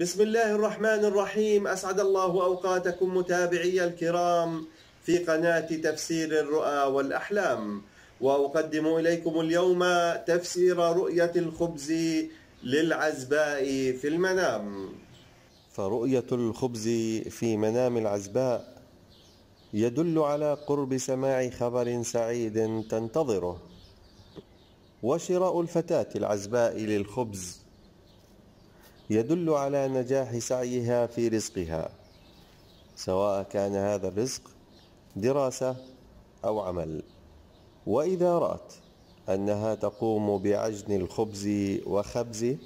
بسم الله الرحمن الرحيم أسعد الله أوقاتكم متابعي الكرام في قناة تفسير الرؤى والأحلام وأقدم إليكم اليوم تفسير رؤية الخبز للعزباء في المنام فرؤية الخبز في منام العزباء يدل على قرب سماع خبر سعيد تنتظره وشراء الفتاة العزباء للخبز يدل على نجاح سعيها في رزقها سواء كان هذا الرزق دراسة أو عمل. وإذا رأت أنها تقوم بعجن الخبز وخبزه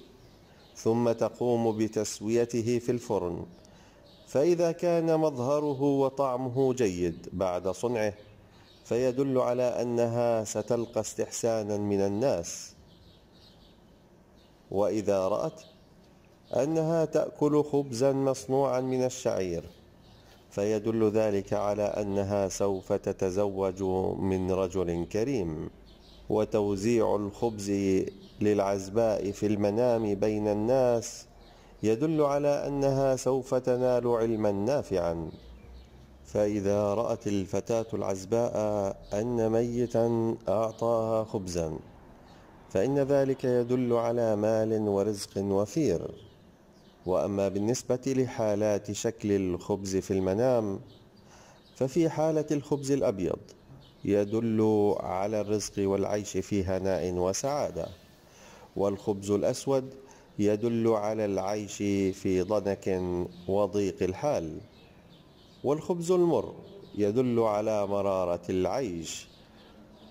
ثم تقوم بتسويته في الفرن فإذا كان مظهره وطعمه جيد بعد صنعه فيدل على أنها ستلقى استحسانا من الناس. وإذا رأت أنها تأكل خبزا مصنوعا من الشعير فيدل ذلك على أنها سوف تتزوج من رجل كريم. وتوزيع الخبز للعزباء في المنام بين الناس يدل على أنها سوف تنال علما نافعا. فإذا رأت الفتاة العزباء أن ميتا أعطاها خبزا فإن ذلك يدل على مال ورزق وفير. وأما بالنسبة لحالات شكل الخبز في المنام ففي حالة الخبز الأبيض يدل على الرزق والعيش في هناء وسعادة والخبز الأسود يدل على العيش في ضنك وضيق الحال والخبز المر يدل على مرارة العيش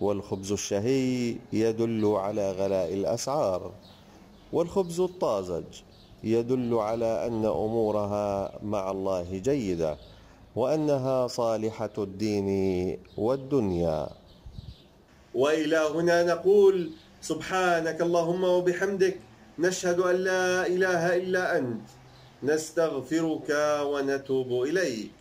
والخبز الشهي يدل على غلاء الأسعار والخبز الطازج يدل على أن أمورها مع الله جيدة وأنها صالحة الدين والدنيا. وإلى هنا نقول سبحانك اللهم وبحمدك نشهد أن لا إله إلا أنت نستغفرك ونتوب إليك.